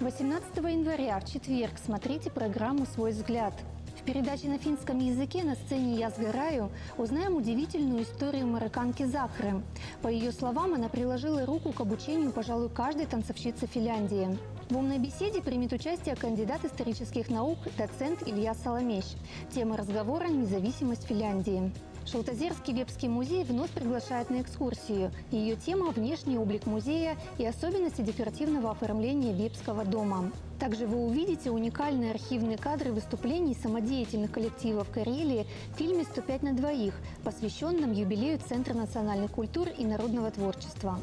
18 января в четверг смотрите программу «Свой взгляд». В передаче на финском языке на сцене «Я сгораю» узнаем удивительную историю марокканки Захры. По ее словам, она приложила руку к обучению, пожалуй, каждой танцовщицы Финляндии. В умной беседе примет участие кандидат исторических наук, доцент Илья Соломещ. Тема разговора – независимость Финляндии. Шалтазерский вебский музей вновь приглашает на экскурсию. Ее тема – внешний облик музея и особенности декоративного оформления вебского дома. Также вы увидите уникальные архивные кадры выступлений самодеятельных коллективов Карелии в фильме «105 на двоих», посвященном юбилею Центра национальной культуры и народного творчества.